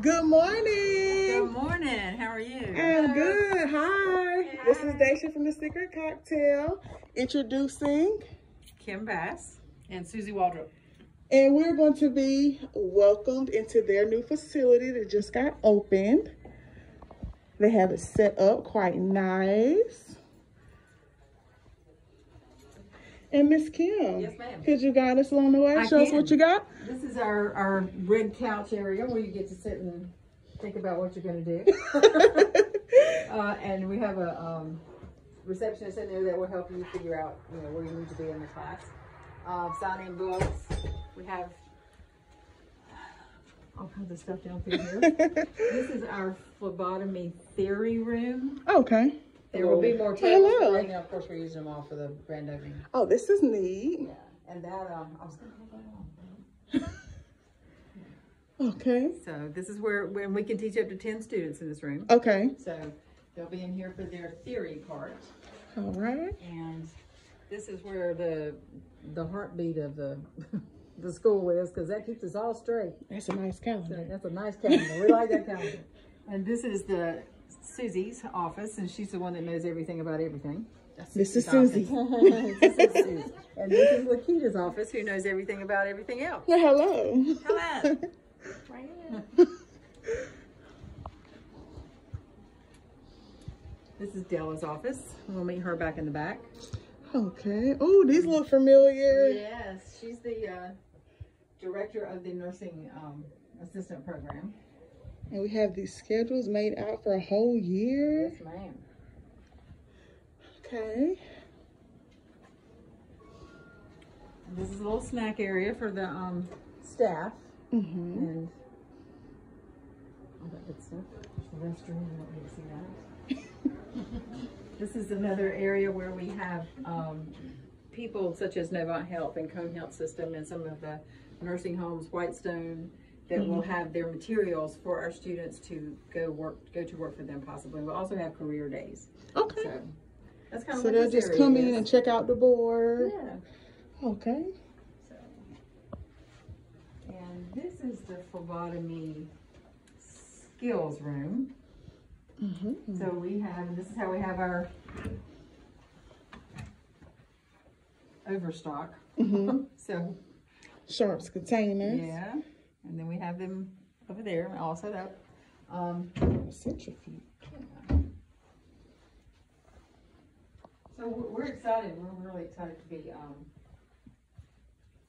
Good morning. Good morning. How are you? I'm good. Hi. This is Daisha from the Secret Cocktail introducing, Kim Bass. and Susie Waldrop. and we're going to be welcomed into their new facility that just got opened. They have it set up quite nice. And Miss Kim, Yes, ma'am. could you guide us along the way? I Show us what you got. This is our, our red couch area where you get to sit and think about what you're gonna do. Uh, and we have a, um, receptionist in there that will help you figure out, you know, where you need to be in the class. Uh, sign in books, we have all kinds of stuff down through here. This is our phlebotomy theory room. Okay. There will be more tables, Hello. right now, of course, we're using them all for the grand opening. Oh, this is neat. Yeah, and that, um, I was gonna have that on. Okay. So this is where when we can teach up to 10 students in this room. Okay. So they'll be in here for their theory part. All right. And this is where the, the heartbeat of the, the school is, because that keeps us all straight. That's a nice So calendar. that's a nice calendar. We like that calendar. And this is the Susie's office, and she's the one that knows everything about everything. That's This is Susie. this is Susie. And this is Lakita's office, who knows everything about everything else. Yeah, hello. Hello. This is Della's office. We'll meet her back in the back. Okay. Oh, these look familiar. Yes, she's the, uh, director of the nursing, um, assistant program. And we have these schedules made out for a whole year. Yes, ma'am. Okay. And this is a little snack area for the um, Staff Mm-hmm. and all that good stuff. The restroom, I don't need to see that. This is another area where we have um, people such as Novant Health and Cone Health System and some of the nursing homes, Whitestone, that will have their materials for our students to go work, go to work for them possibly. We'll also have career days. Okay. So that's kind of So they'll just come in is. and check out the board. Yeah. Okay. So. And this is the phlebotomy skills room. Mm-hmm. So we have, this is how we have our overstock. Mm-hmm. So, Sharps containers. yeah, and then we have them over there, all set up. Um, Centrifuge. so we're, we're excited, we're really excited to be, um,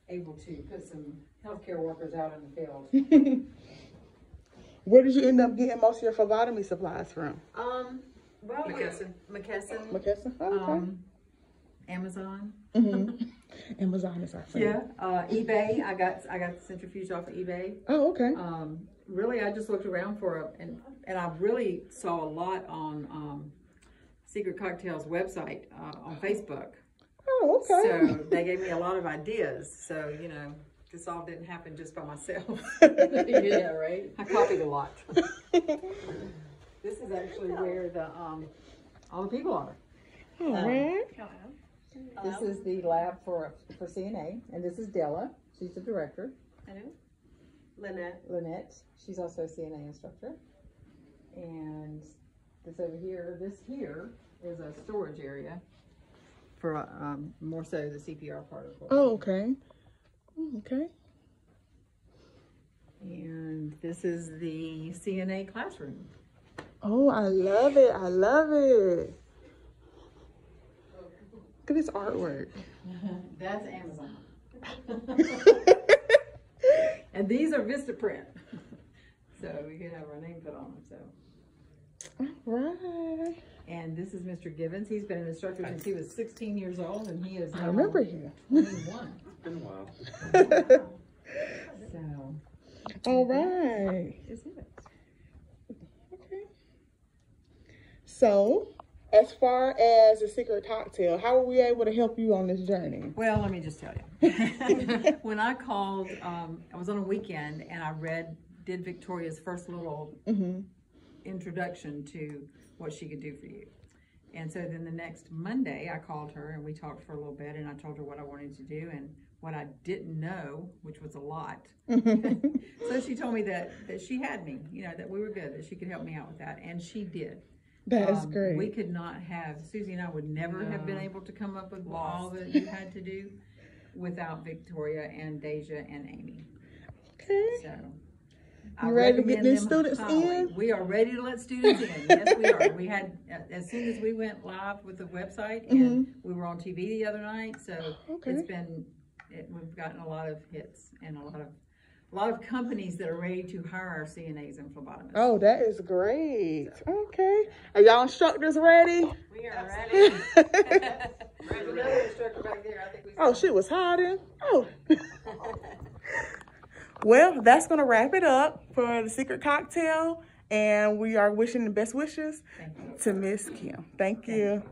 able to put some healthcare workers out in the field. Where did you end up getting most of your phlebotomy supplies from? Um, well, McKesson. McKesson, McKesson? Oh, okay. um, Amazon. mm-hmm. Amazon is our friend. Yeah, uh, eBay. I got I got the centrifuge off of eBay. Oh, okay. Um, really, I just looked around for a and and I really saw a lot on um, Secret Cocktails website uh, on Facebook. Oh, okay. So they gave me a lot of ideas. So you know, this all didn't happen just by myself. Yeah, right? I copied a lot. this is actually where the um, all the people are. All right. This is the lab for, for CNA, and this is Della. She's the director. Hello, Lynette. Lynette, she's also a CNA instructor. And this over here, this here is a storage area for, um, more so the CPR part of it. Oh, okay. Mm, Okay. And this is the CNA classroom. Oh, I love it. I love it. Look at this artwork. That's Amazon. And these are Vistaprint. So we could have our name put on them, so. Right. And this is Mr. Givens. He's been an instructor since he was sixteen years old and he is I remember him. twenty-one. It's Been a while. So, All right. is it. Okay. So, as far as the secret cocktail, how were we able to help you on this journey? Well, let me just tell you. when I called, um, I was on a weekend and I read, did Victoria's first little Mm-hmm. introduction to what she could do for you. And so then the next Monday, I called her and we talked for a little bit and I told her what I wanted to do and what I didn't know, which was a lot. Mm-hmm. so she told me that that she had me, you know, that we were good, that she could help me out with that, and she did. That is Um, great. We could not have Susie and I would never have been able to come up with all that you had to do without Victoria and Deja and Amy. okay. So. You ready to get recommend these them students highly. in? We are ready to let students in. Yes, we are. We had as soon as we went live with the website, and we were on TV the other night. So. Okay. it's been it, we've gotten a lot of hits and a lot of a lot of companies that are ready to hire our CNAs and phlebotomists. Oh, that is great. Okay. Are y'all instructors ready? We are ready. Another instructor back there. I think we. oh, she was hiding. Eh? Oh. well, that's going to wrap it up for the secret cocktail. And we are wishing the best wishes to Miss Kim. Thank you.